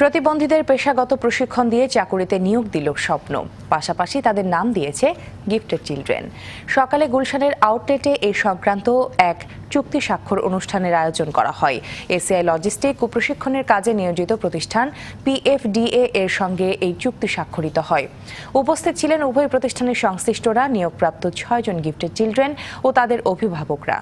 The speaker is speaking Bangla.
প্রতিবন্ধীদের পেশাগত প্রশিক্ষণ দিয়ে চাকুরিতে নিয়োগ দিল স্বপ্ন। পাশাপাশি তাদের নাম দিয়েছে গিফটেড চিলড্রেন সকালে গুলশানের আউটলেটে এই সংক্রান্ত এক চুক্তি স্বাক্ষর অনুষ্ঠানের আয়োজন করা হয়। এসিআই লজিস্টিক ও প্রশিক্ষণের কাজে নিয়োজিত প্রতিষ্ঠান পিএফডিএ এর সঙ্গে এই চুক্তি স্বাক্ষরিত হয়। উপস্থিত ছিলেন উভয় প্রতিষ্ঠানের সংশ্লিষ্টরা, নিয়োগপ্রাপ্ত ছয়জন গিফটেড চিলড্রেন ও তাদের অভিভাবকরা।